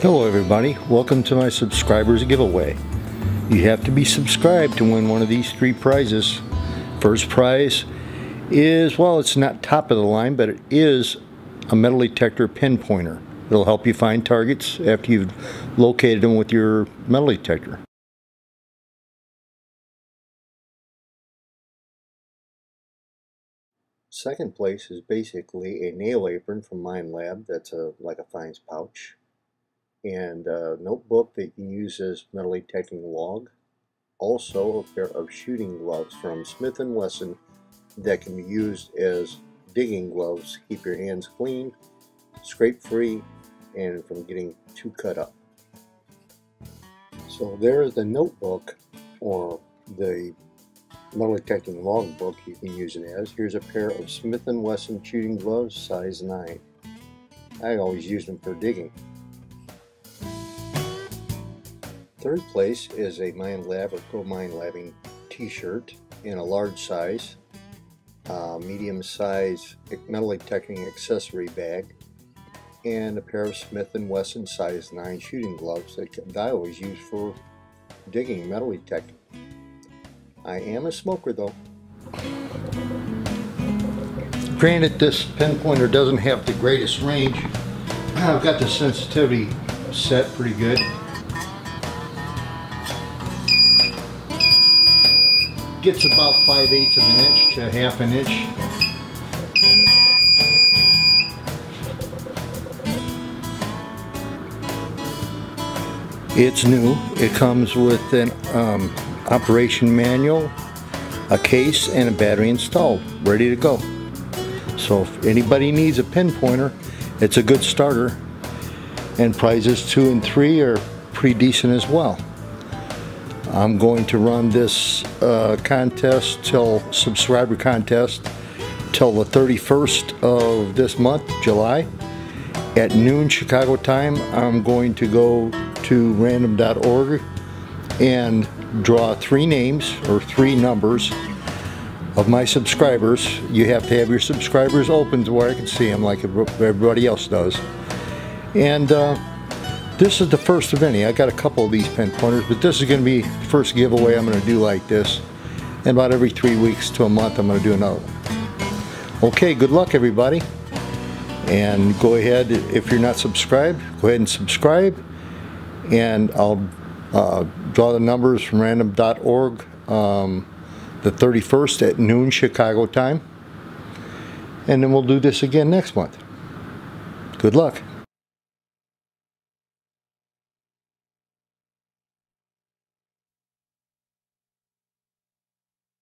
Hello everybody, welcome to my subscribers giveaway. You have to be subscribed to win one of these three prizes. First prize is, well it's not top of the line, but it is a metal detector pinpointer. It'll help you find targets after you've located them with your metal detector. Second place is basically a nail apron from Minelab that's a like a fines pouch and a notebook that you use as metal detecting log. Also a pair of shooting gloves from Smith & Wesson that can be used as digging gloves keep your hands clean, scrape free, and from getting too cut up. So there's the notebook or the metal detecting logbook you can use it as. Here's a pair of Smith & Wesson shooting gloves size 9. I always use them for digging. Third place is a Minelab or Pro Minelabbing t-shirt in a large size, uh, medium size metal detecting accessory bag, and a pair of Smith & Wesson size 9 shooting gloves that I always use for digging metal detecting. I am a smoker though. Granted this pinpointer doesn't have the greatest range. I've got the sensitivity set pretty good. Gets about 5 eighths of an inch to half an inch. It's new. It comes with an um, operation manual, a case, and a battery installed, ready to go. So if anybody needs a pinpointer, it's a good starter. And prizes two and three are pretty decent as well. I'm going to run this uh, contest till subscriber contest till the 31st of this month, July. At noon Chicago time, I'm going to go to random.org and draw three names or three numbers of my subscribers. You have to have your subscribers open to where I can see them like everybody else does. And uh, this is the first of any. I got a couple of these pinpointers, but this is going to be the first giveaway I'm going to do like this. And about every three weeks to a month, I'm going to do another one. Okay, good luck everybody. And go ahead, if you're not subscribed, go ahead and subscribe. And I'll uh, draw the numbers from random.org um, the 31st at noon Chicago time. And then we'll do this again next month. Good luck.